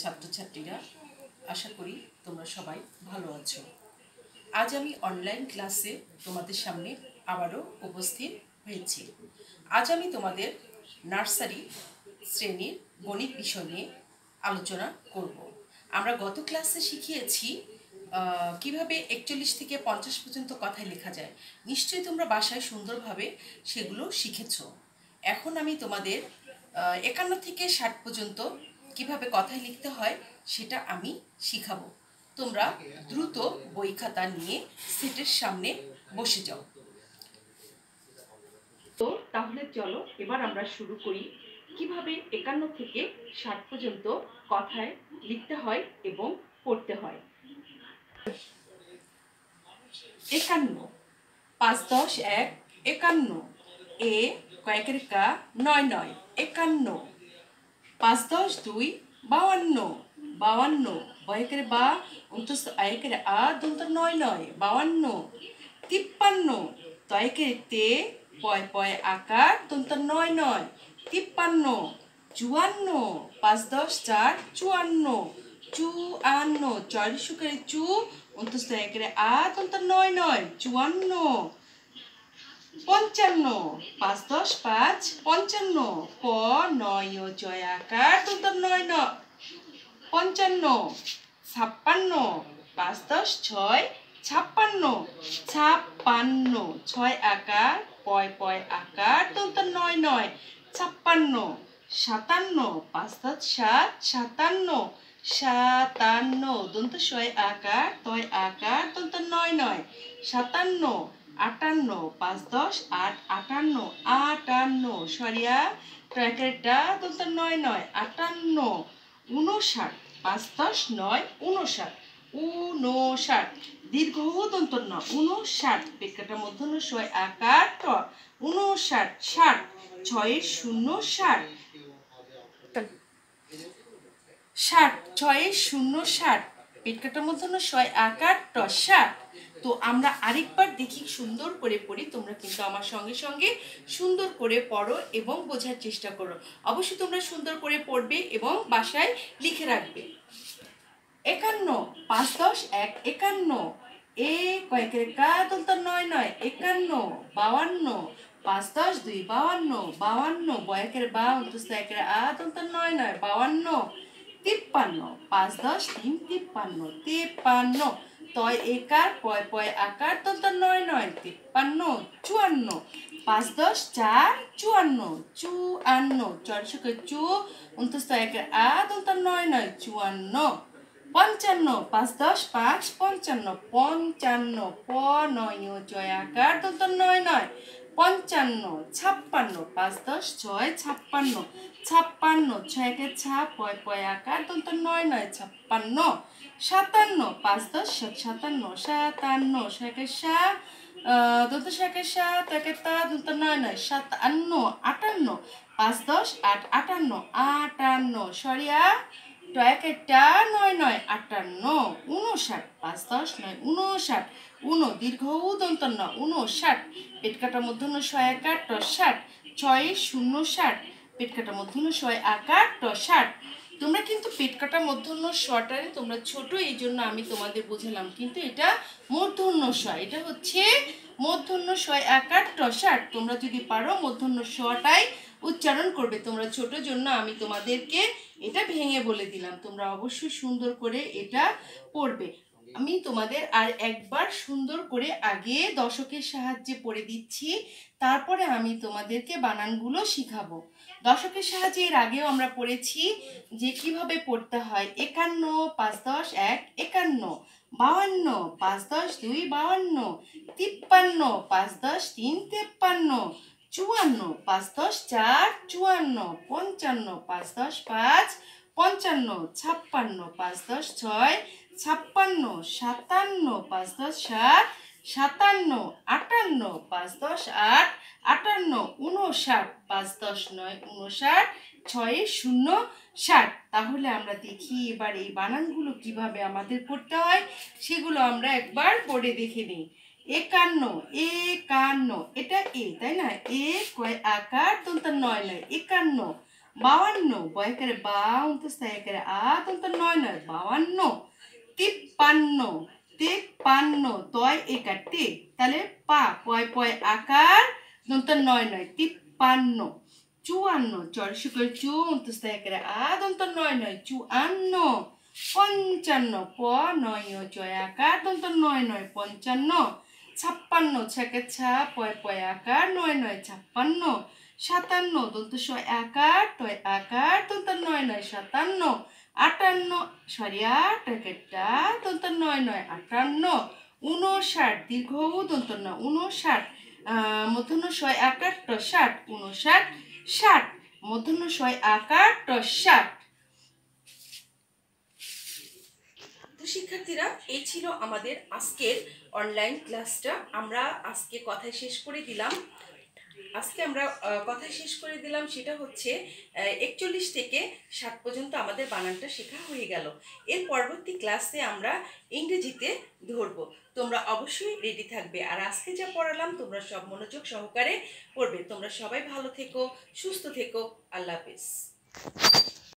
ছাত্রছাত্রীরা, আশা করি তোমরা সবাই ভালো আছো। আজ আমি অনলাইন ক্লাসে তোমাদের সামনে আবারও উপস্থিত হয়েছি। আজ আমি তোমাদের নার্সারি শ্রেণির গণিত বিষয় নিয়ে আলোচনা করব। আমরা গত ক্লাসে শিখিয়েছি কীভাবে একচল্লিশ থেকে পঞ্চাশ পর্যন্ত কথায় লেখা যায়। নিশ্চয়ই তোমরা বাসায় সুন্দরভাবে সেগুলো শিখেছো। এখন আমি তোমাদের একান্ন থেকে ষাট পর্যন্ত কীভাবে কথায় লিখতে হয় সেটা আমি শিখাবো। তোমরা দ্রুত বই খাতা নিয়ে সেটের সামনে বসে যাও। তো তাহলে চলো, এবার আমরা শুরু করি। কীভাবে একান্ন থেকে ষাট পর্যন্ত কথায় লিখতে হয় এবং পড়তে হয়? একান্ন। পাঁচ দশ এক, একান্ন। এ, কয়েকের কা, নয় নয়, একান্ন। পাঁচ দশ দুই বাউান্ন বাউান্ন বয়েকের বা, অন্তস্থ আয়েকের আ দন্ত নয় নয় বাউান্ন তিপ্পান্ন তয়েকের তে, পয় পয় আকার দন্ত নয় নয়, তিপ্পান্ন, চুয়ান্ন, পাঁচ দশ চার, চুয়ান্ন চুয়ান্ন চল্লিশ চু, অন্তস্থ একের আ দন্ত নয় নয়, চুয়ান্ন পঞ্চান্ন, পাঁচ দশ, পাঁচ পঞ্চান্ন, প, নয় ও জয় আকার দন্ত নয় ন। পঞ্চান্ন, ছাপ্পান্ন, পাঁচ দশ, ছয় ছাপ্পান্ন ছাপ্পান্ন, ছয় আকার, পয় পয় আকার দন্ত নয় নয়। ছাপ্পান্ন, সাতান্ন, পাঁচ দশ, সাত সাতান্ন সাতান্ন দন্ত ছয় আকার তয় আকার দন্ত নয় নয়। সাতান্ন আটান্ন, পাঁচ দশ, আট, আটান্ন আটান্ন সরিয়া ট্র্যাকেরটা দন্ত নয় নয়, আটান্ন উনষাট পাঁচ দশ, নয় উনষাট উনষাট দীর্ঘ দন্ত ন উনষাট পেকাটা মধ্যন্ন ছয় আকার ট উনষাট ষাট ছয়ের শূন্য, ষাট ষাট ছয়ের শূন্য, ষাট পেট কাটার মধ্যে ছয় আকার ট ষাট তো আমরা আরেকবার দেখি সুন্দর করে পড়ি। তোমরা কিন্তু আমার সঙ্গে সঙ্গে সুন্দর করে পড়ো এবং বোঝার চেষ্টা করো। অবশ্যই তোমরা সুন্দর করে পড়বে এবং বাসায় লিখে রাখবে। একান্ন, পাঁচ, দশ, এক, একান্ন। এ কয়েকের কা দন্ত নয় নয়, একান্ন বাউান্ন পাঁচ, দশ, দুই বাউান্ন বাউান্ন বয়কের বা অন্তস্থ একের আ দন্ত নয় নয় বাউান্ন তিপ্পান্ন, পাঁচ, দশ, তিন, তিপ্পান্ন তিপ্পান্ন। তয় একার, পয় পয় আকার দন্ত নয় নয়, তিপ্পান্ন, চুয়ান্ন, পাঁচ দশ, চার, চুয়ান্ন চুয়ান্ন চরশকে চু, অন্তস্থ একের আ দন্ত নয় নয়, চুয়ান্ন, পঞ্চান্ন, পাঁচ দশ, পাঁচ, পঞ্চান্ন পঞ্চান্ন, প, নয় জয় আকার দন্ত নয় নয়, পঞ্চান্ন, ছাপ্পান্ন, পাঁচ দশ, ছয়, ছাপ্পান্ন ছাপ্পান্ন ছয়কে ছাপ পয় পয় আকার দন্ত নয় নয়, ছাপ্পান্ন সাতান্ন, পাঁচ দশ, সাত সাতান্ন সাতান্ন ছয়কে সা দন্ত ছয়কে সাত, একে তা নয় নয়, সাতান্ন, আটান্ন, পাঁচ দশ, আট আটান্ন আটান্ন সরিয়া টয়কেরটা নয় নয়, আটান্ন উনষাট পাঁচ দশ, নয় উনষাট উনো দীর্ঘ উদন্ত উনষাট পেট কাটার মধ্যে ছয় আকার ট ষাট, ছয় শূন্য ষাট, পেট কাটার মধ্যে ছয় আকার ষাট তোমরা কিন্তু পেট কাটা মধ্যাহ্ন শটারে তোমরা ছোট এই জন্য আমি তোমাদের বোঝালাম। কিন্তু এটা মূর্ধন্য স এটা হচ্ছে মূর্ধন্য এক আকার আট। তোমরা যদি পারো মূর্ধন্য শটাই উচ্চারণ করবে, তোমরা ছোট জন্য আমি তোমাদেরকে এটা ভেঙে বলে দিলাম। তোমরা অবশ্যই সুন্দর করে এটা পড়বে। আমি তোমাদের আর একবার সুন্দর করে আগে দশকের সাহায্যে পড়ে দিচ্ছি, তারপরে আমি তোমাদেরকে বানানগুলো শিখাবো। দশকের সাহায্যে এর আগেও আমরা পড়েছি যে কীভাবে পড়তে হয়, একান্ন পাঁচ দশ এক একান্ন বাউান্ন পাঁচ দশ দুই বাউান্ন তিপ্পান্ন পাঁচ দশ তিন তেপ্পান্ন, চুয়ান্ন পাঁচ দশ চার চুয়ান্ন, পঞ্চান্ন পাঁচ দশ পাঁচ, পঞ্চান্ন ছাপ্পান্ন পাঁচ দশ ছয় ছাপ্পান্ন, সাতান্ন, পাঁচ দশ সাত সাতান্ন, আটান্ন, পাঁচ দশ আট, আটান্ন উনষাট পাঁচ দশ নয় উনষাট ছয়, শূন্য, ষাট। তাহলে আমরা দেখি এবার এই বানানগুলো কীভাবে আমাদের পড়তে হয়, সেগুলো আমরা একবার পড়ে দেখে নিই। একান্ন একান্ন, এটা এ, তাই না? এ, কয় আকার? দন্তা নয় নয়, একান্ন। বাউান্ন বয়কারে বা অন্তস্থায় একারে আ দন্ত নয় নয়, বাউান্ন। তিপ্পান্ন তিপ্পান্ন তয় একার তে তাহলে পা, পয় পয়, আকার, দন্ত নয় নয়, তিপ্পান্ন, চুয়ান্ন চর শুকর চু অন্তস্থায় একারে আ, দন্ত নয় নয়, চুয়ান্ন, পঞ্চান্ন, প, নয় জয়, আকার, দন্ত নয় নয়, পঞ্চান্ন, ছাপ্পান্ন ছকে ছা, পয় পয়, আকার, নয় নয়, ছাপ্পান্ন, সাতান্ন, দন্ত আকার তয় আকার, দন্ত নয় নয়, সাতান্ন আটান্ন, সরি, আট একটা দন্ত নয় নয়, আটান্ন উনষাট দীর্ঘ দন্ত নয় উনষাট মধ্যাহ্ন ছয় আকার ট ষাট উনষাট ষাট, মধ্যাহ্ন ছয় আকার ট ষাট শিক্ষার্থীরা, এই ছিল আমাদের আজকের অনলাইন ক্লাসটা আমরা আজকে কথায় শেষ করে দিলাম। আজকে আমরা কথা শেষ করে দিলাম, সেটা হচ্ছে একচল্লিশ থেকে ষাট পর্যন্ত আমাদের বানানটা শেখা হয়ে গেল। এর পরবর্তী ক্লাসে আমরা ইংরেজিতে ধরবো। তোমরা অবশ্যই রেডি থাকবে। আর আজকে যা পড়ালাম, তোমরা সব মনোযোগ সহকারে পড়বে। তোমরা সবাই ভালো থেকো, সুস্থ থেকো। আল্লাহ হাফিজ।